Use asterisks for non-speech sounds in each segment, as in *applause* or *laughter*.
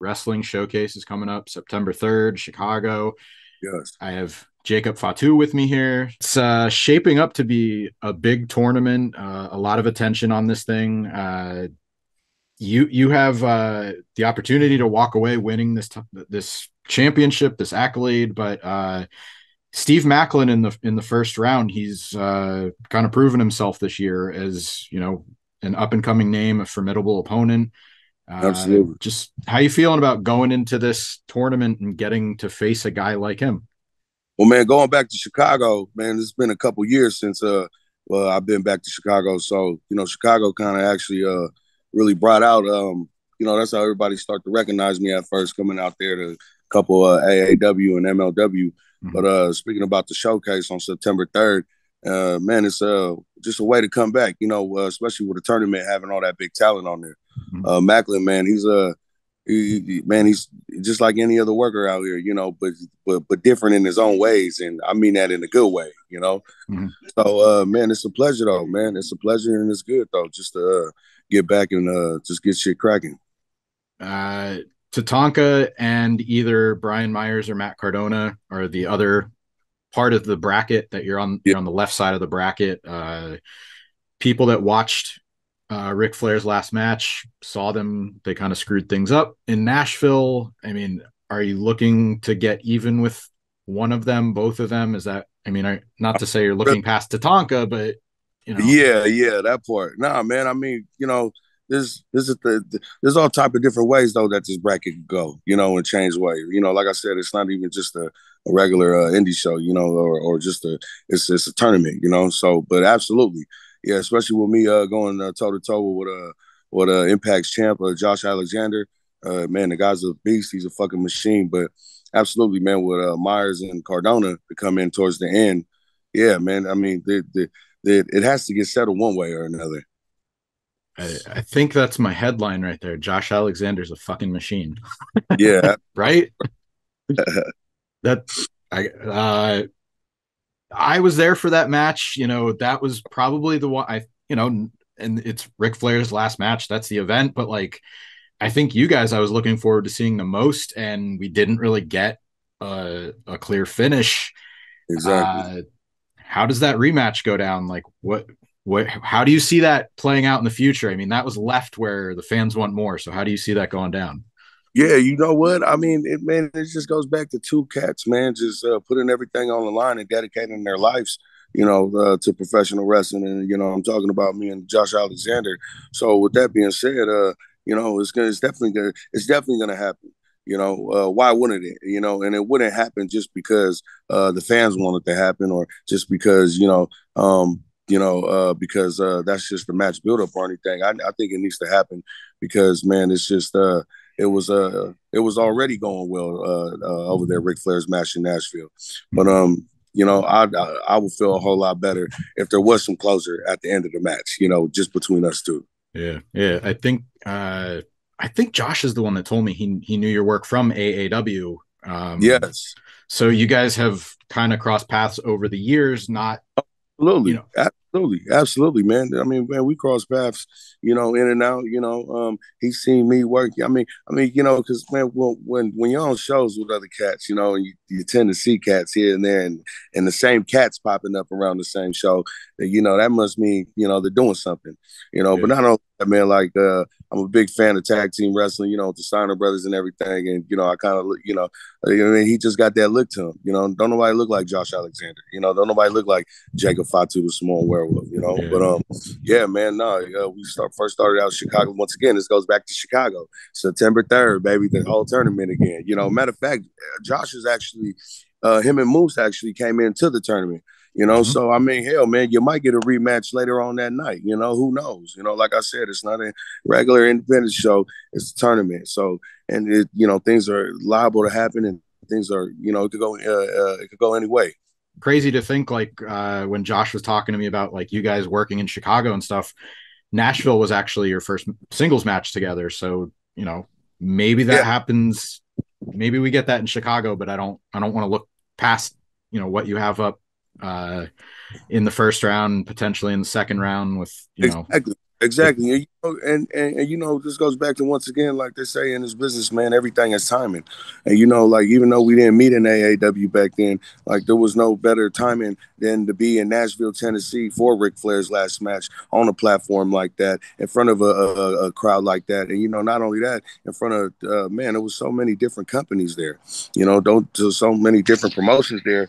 Wrestling Showcase is coming up September 3rd, Chicago. Yes. I have Jacob Fatu with me here. It's uh, shaping up to be a big tournament, uh, a lot of attention on this thing. Uh, you you have uh, the opportunity to walk away winning this t- this championship, this accolade, but uh, Steve Maclin in the in the first round, he's uh, kind of proven himself this year as you know an up and coming name, a formidable opponent. Uh, Absolutely. Just how you feeling about going into this tournament and getting to face a guy like him? Well, man, going back to Chicago, man, it's been a couple years since uh, well, I've been back to Chicago. So you know, Chicago kind of actually uh really brought out um, you know, that's how everybody started to recognize me at first coming out there to a couple uh, AAW and MLW. Mm-hmm. But uh, speaking about the showcase on September third, uh, man, it's uh just a way to come back, you know, uh, especially with a tournament having all that big talent on there. Mm-hmm. Uh, Maclin, man, he's a uh, he, he, man, he's just like any other worker out here, you know, but but but different in his own ways, and I mean that in a good way, you know. Mm-hmm. So, uh, man, it's a pleasure though, man. It's a pleasure and it's good though, just to uh, get back and uh, just get shit cracking. Uh, Tatanka and either Brian Myers or Matt Cardona are the other part of the bracket that you're on. You're on the left side of the bracket. Uh, people that watched uh, Ric Flair's last match saw them. They kind of screwed things up in Nashville. I mean, are you looking to get even with one of them, both of them? Is that? I mean, I, not to say you're looking past Tatanka, but you know. Yeah, yeah, that part. Nah, man. I mean, you know, there's this is the, the, there's all type of different ways though that this bracket could go, you know, and change way. You know, like I said, it's not even just a, a regular uh, indie show, you know, or or just a it's it's a tournament, you know. So, but absolutely, yeah, especially with me uh, going toe to toe with uh with uh Impact's champ, uh, Josh Alexander. Uh, man, the guy's a beast. He's a fucking machine. But absolutely, man, with uh, Myers and Cardona to come in towards the end, yeah, man. I mean, the, the, it has to get settled one way or another. I, I, think that's my headline right there. Josh Alexander's a fucking machine. Yeah. *laughs* right? that I uh I was there for that match. You know, that was probably the one I you know, and it's Ric Flair's last match. That's the event, but like I think you guys I was looking forward to seeing the most, and we didn't really get a, a clear finish. Exactly. Uh, how does that rematch go down? Like what what how do you see that playing out in the future? I mean, that was left where the fans want more. So how do you see that going down? Yeah, you know what? I mean, it, man, it just goes back to two cats, man, just uh, putting everything on the line and dedicating their lives, you know, uh, to professional wrestling. And you know, I'm talking about me and Josh Alexander. So with that being said, uh, you know, it's gonna, it's definitely gonna, it's definitely gonna happen. You know, uh, why wouldn't it? You know, and it wouldn't happen just because uh, the fans want it to happen, or just because you know, um, you know, uh, because uh, that's just the match buildup or anything. I, I, think it needs to happen because man, it's just uh, it was uh, it was already going well uh, uh, over there. Ric Flair's match in Nashville, but um, you know, I, I I would feel a whole lot better if there was some closure at the end of the match. You know, just between us two. Yeah, yeah. I think uh, I think Josh is the one that told me he he knew your work from AAW. Um, yes. So you guys have kind of crossed paths over the years, not Absolutely. You know, absolutely. Absolutely, man. I mean, man, we cross paths, you know, in and out, you know. Um, he's seen me work. I mean, I mean, you know, because man, when when when you're on shows with other cats, you know, and you, you tend to see cats here and there and and the same cats popping up around the same show, you know, that must mean, you know, they're doing something. You know, yeah. but not only that, mean, like uh I'm a big fan of tag team wrestling, you know, the Steiner brothers and everything. And, you know, I kind of, you know, I mean, he just got that look to him. You know, don't nobody look like Josh Alexander. You know, don't nobody look like Jacob Fatu, the small werewolf, you know. Yeah. But, um, yeah, man, no, uh, we start first started out Chicago. Once again, this goes back to Chicago, September 3rd, baby, the whole tournament again. You know, matter of fact, Josh is actually, uh, him and Moose actually came into the tournament. You know, mm-hmm. so I mean, hell, man, you might get a rematch later on that night. You know, who knows? You know, like I said, it's not a regular independent show; it's a tournament. So, and it, you know, things are liable to happen, and things are, you know, it could go, uh, uh, it could go any way. Crazy to think, like uh, when Josh was talking to me about like you guys working in Chicago and stuff. Nashville was actually your first singles match together, so you know maybe that yeah. happens. Maybe we get that in Chicago, but I don't. I don't want to look past you know what you have up uh, in the first round, potentially in the second round with you know exactly. Exactly. And, and, and you know, this goes back to once again, like they say in this business, man, everything is timing. And you know, like even though we didn't meet in AAW back then, like there was no better timing than to be in Nashville, Tennessee for Ric Flair's last match on a platform like that, in front of a, a, a crowd like that. And you know, not only that, in front of uh, man, there was so many different companies there. You know, don't so many different promotions there.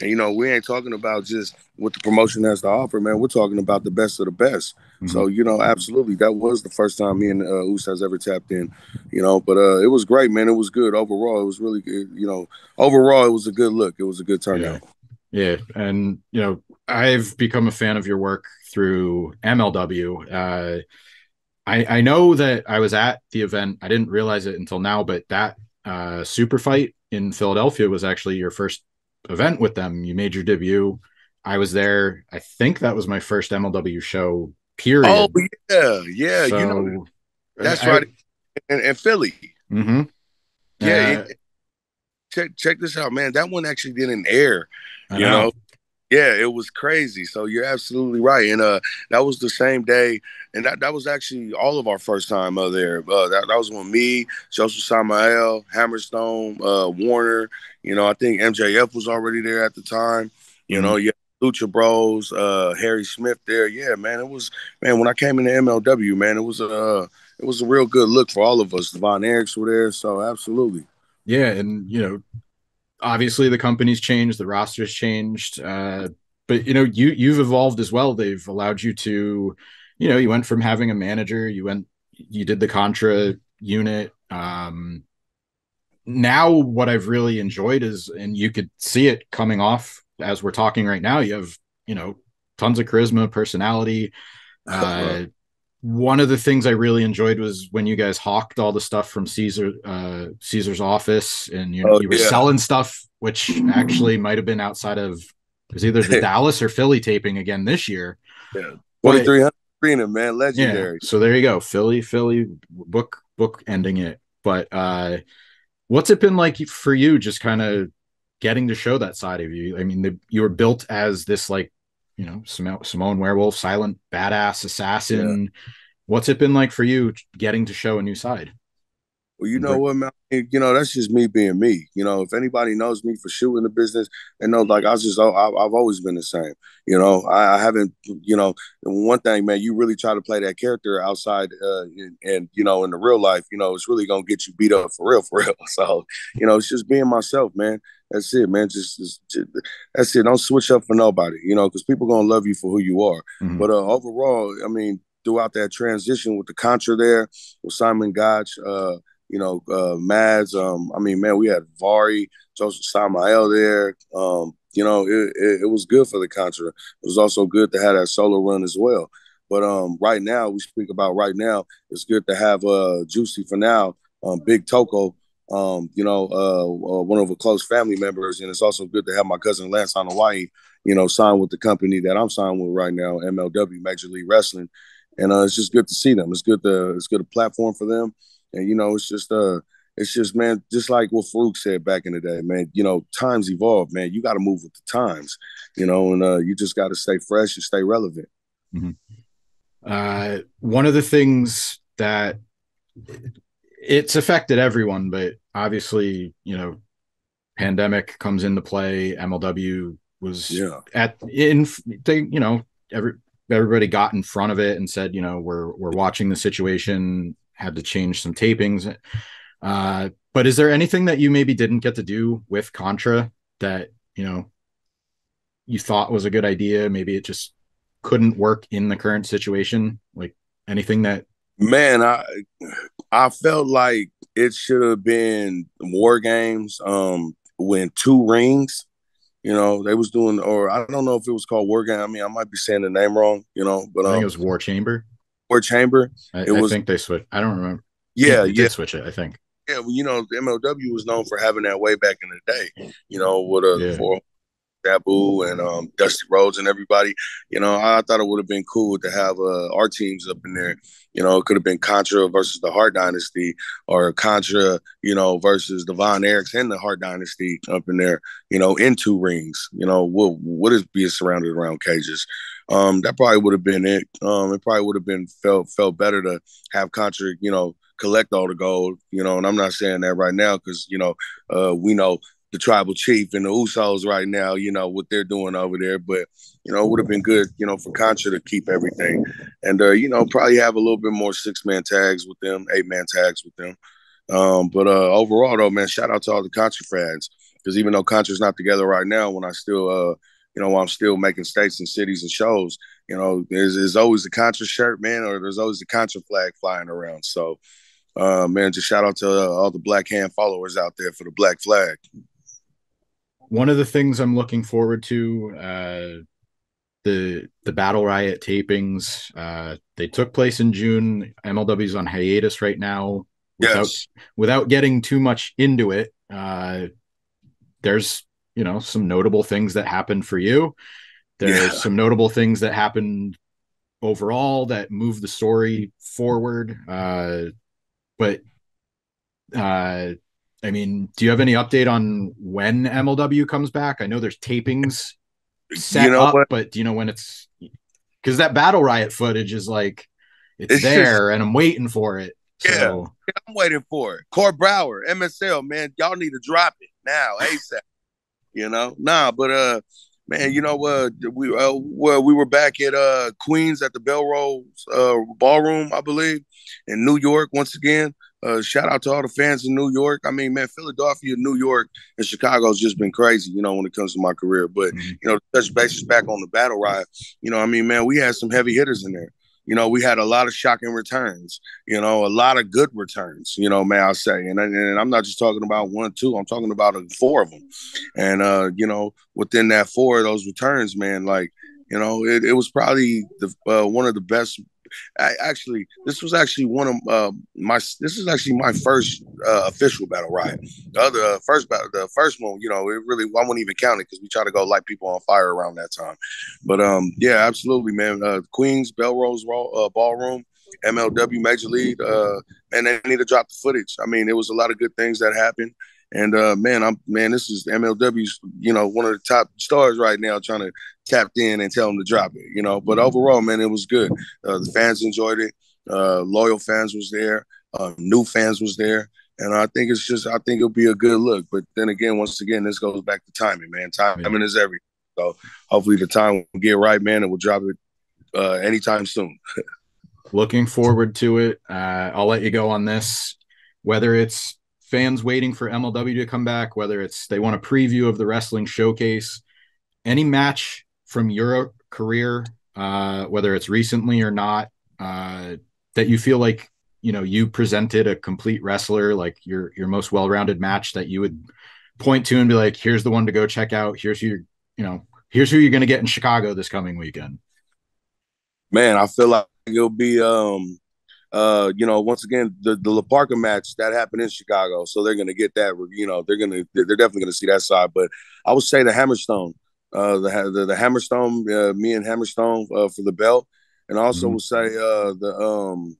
And you know, we ain't talking about just what the promotion has to offer, man. We're talking about the best of the best. Mm-hmm. So you know, absolutely, that was the first time me and uh, Us has ever tapped in. You know, but uh, it was great, man. It was good overall. It was really good. You know, overall, it was a good look. It was a good turnout. Yeah, yeah. and you know, I've become a fan of your work through MLW. Uh, I I know that I was at the event. I didn't realize it until now, but that uh, super fight in Philadelphia was actually your first event with them. You made your debut. I was there. I think that was my first MLW show. Period. Oh yeah, yeah. So, you know, that's I, right. And, and Philly. Mm-hmm. Yeah. Uh, it, check check this out, man. That one actually didn't air. You know. know. Yeah, it was crazy. So you're absolutely right. And uh that was the same day. And that, that was actually all of our first time uh, there. Uh, that, that was when me, Joseph Samael, Hammerstone, uh, Warner, you know, I think MJF was already there at the time. You mm-hmm. know, yeah, Lucha Bros, uh, Harry Smith there. Yeah, man, it was man when I came into MLW, man, it was a uh, it was a real good look for all of us. Von Erichs were there, so absolutely. Yeah, and you know, obviously the company's changed, the roster's changed, uh, but you know, you you've evolved as well. They've allowed you to, you know, you went from having a manager, you went, you did the Contra unit. Um, now, what I've really enjoyed is, and you could see it coming off as we're talking right now, you have you know tons of charisma, personality. *laughs* Uh, one of the things I really enjoyed was when you guys hawked all the stuff from Caesar uh, Caesar's office, and you, oh, you were yeah. selling stuff, which actually might have been outside of it was either the *laughs* Dallas or Philly taping again this year. Yeah, twenty three hundred arena, man, legendary. Yeah, so there you go, Philly, Philly book book ending it. But uh, what's it been like for you? Just kind of getting to show that side of you. I mean, the, you were built as this like, you know, Samoan werewolf, silent badass assassin. Yeah. What's it been like for you getting to show a new side? Well, you know what, man. You know that's just me being me. You know, if anybody knows me for shooting the business, they know like I was just I, have always been the same. You know, I, I, haven't. You know, one thing, man, you really try to play that character outside, uh, and, and, you know, in the real life, you know, it's really gonna get you beat up for real, *laughs* for real. So, you know, it's just being myself, man. That's it, man. Just, just, just, that's it. Don't switch up for nobody, you know, because people gonna love you for who you are. Mm-hmm. But uh, overall, I mean, throughout that transition with the Contra there, with Simon Gotch, uh, you know, uh, Mads. Um, I mean, man, we had Vari, Joseph Samael there. Um, you know, it, it, it, was good for the Contra. It was also good to have that solo run as well. But um, right now, we speak about right now, it's good to have uh, Juicy Finau, um, Big Toko, um, you know, uh, uh, one of a close family members, and it's also good to have my cousin Lance Anoa'i, you know, signed with the company that I'm signed with right now, MLW Major League Wrestling, and uh, it's just good to see them. It's good to it's good a platform for them, and you know, it's just uh, it's just man, just like what Farouk said back in the day, man. You know, times evolve, man. You got to move with the times, you know, and uh, you just got to stay fresh and stay relevant. Mm-hmm. Uh, one of the things that it's affected everyone, but obviously, you know, pandemic comes into play. MLW was yeah. at in they, you know, every everybody got in front of it and said, you know, we're we're watching the situation, had to change some tapings. Uh, but is there anything that you maybe didn't get to do with Contra that, you know, you thought was a good idea? Maybe it just couldn't work in the current situation? Like anything that man, I I felt like it should have been war games. Um, when two rings, you know, they was doing, or I don't know if it was called war game. I mean, I might be saying the name wrong, you know, but I think um, it was War Chamber. War Chamber. I, it I was, think they switched. I don't remember. Yeah, yeah. did switch it. I think. Yeah, well, you know, the MLW was known for having that way back in the day. You know, with a yeah. for Sabu and um, Dusty Rhodes and everybody. You know, I thought it would have been cool to have uh, our teams up in there. You know, it could have been Contra versus the Hart Dynasty or Contra, you know, versus the Von Erichs and the Hart Dynasty up in there, you know, in two rings. You know, what what is being surrounded around cages? Um, that probably would have been it. Um, it probably would have been felt felt better to have Contra, you know, collect all the gold, you know, and I'm not saying that right now because, you know, uh, we know the tribal chief and the Usos right now, you know, what they're doing over there. But, you know, it would have been good, you know, for Contra to keep everything. And, uh, you know, probably have a little bit more six man tags with them, eight man tags with them. Um, but uh, overall, though, man, shout out to all the Contra fans. Because even though Contra's not together right now, when I still, uh, you know, I'm still making states and cities and shows, you know, there's, there's always the Contra shirt, man, or there's always the Contra flag flying around. So, uh, man, just shout out to uh, all the Black Hand followers out there for the Black Flag one of the things I'm looking forward to, uh, the the Battle Riot tapings, uh, they took place in June. MLW's on hiatus right now. Without, yes. Without getting too much into it, uh, there's you know some notable things that happened for you. There's yeah. some notable things that happened overall that move the story forward. Uh, but uh, I mean, do you have any update on when MLW comes back? I know there's tapings set you know up, what? but do you know when it's because that battle riot footage is like it's, it's there just, and I'm waiting for it. Yeah, so. yeah, I'm waiting for it. Court Bauer, MSL, man, y'all need to drop it now, ASAP. you know, nah, but uh, man, you know, uh, we uh, well, we were back at uh Queens at the Melrose uh Ballroom, I believe, in New York once again. Uh, shout out to all the fans in New York. I mean, man, Philadelphia, New York, and Chicago has just been crazy, you know, when it comes to my career. But, mm-hmm. you know, touch bases back on the battle riot, you know, I mean, man, we had some heavy hitters in there. You know, we had a lot of shocking returns, you know, a lot of good returns, you know, may I say. And, and I'm not just talking about one, two, I'm talking about four of them. And, uh, you know, within that four of those returns, man, like, you know, it, it was probably the uh, one of the best I actually this was actually one of uh, my this is actually my first uh, official battle riot. The other uh, first battle, the first one, you know, it really I wouldn't even count it because we try to go light people on fire around that time. But um, yeah, absolutely, man. Uh, Queens Melrose uh, Ballroom. MLW Major League, uh, and they need to drop the footage. I mean, there was a lot of good things that happened. And uh, man, I'm man, this is MLW's, you know, one of the top stars right now, trying to tap in and tell them to drop it, you know. But overall, man, it was good. Uh, the fans enjoyed it. Uh, loyal fans was there. Uh, new fans was there. And I think it's just, I think it'll be a good look. But then again, once again, this goes back to timing, man. Time timing yeah. is everything. So hopefully the time will get right, man, and we'll drop it uh, anytime soon. *laughs* Looking forward to it. Uh, I'll let you go on this. Whether it's fans waiting for MLW to come back, whether it's they want a preview of the wrestling showcase, any match from your career, uh, whether it's recently or not, uh, that you feel like you know you presented a complete wrestler, like your your most well rounded match that you would point to and be like, here's the one to go check out. Here's who you're, you know, here's who you're going to get in Chicago this coming weekend. Man, I feel like it'll be um uh, you know, once again, the the La Parka match that happened in Chicago, so they're gonna get that. You know, they're gonna they're definitely gonna see that side. But I would say the Hammerstone, uh, the the, the Hammerstone, uh, me and Hammerstone uh, for the belt, and also mm-hmm. would say uh the um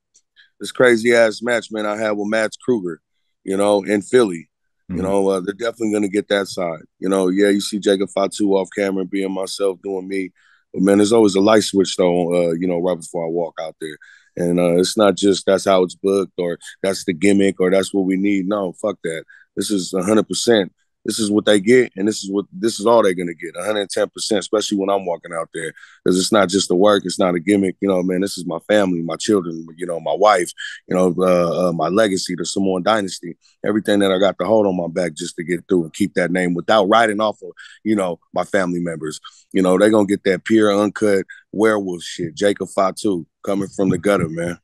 this crazy ass match man I had with Mads Krügger, you know, in Philly. Mm-hmm. You know, uh, they're definitely gonna get that side. You know, yeah, you see Jacob Fatu off camera being myself doing me, but man, there's always a light switch though. Uh, you know, right before I walk out there. And uh, it's not just that's how it's booked or that's the gimmick or that's what we need. No, fuck that. This is 100% this is what they get, and this is what this is all they're gonna get, 110 percent, especially when I'm walking out there, because it's not just the work, it's not a gimmick, you know, man. This is my family, my children, you know, my wife, you know, uh, uh, my legacy, the Samoan dynasty, everything that I got to hold on my back just to get through and keep that name without writing off of, you know, my family members. You know, they're gonna get that pure, uncut werewolf shit. Jacob Fatu coming from the gutter, man.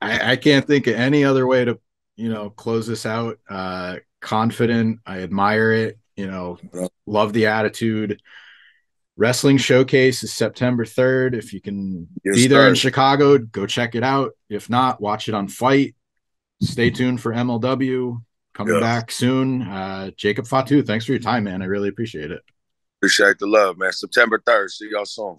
I, I can't think of any other way to you know close this out uh confident. I admire it. You know, love the attitude. Wrestling Showcase is September 3rd. If you can yes, be there in Chicago, go check it out. If not, watch it on FITE. Stay tuned for MLW. coming yeah. back soon. Uh, Jacob Fatu, thanks for your time, man. I really appreciate it. Appreciate the love, man. September 3rd. See y'all soon.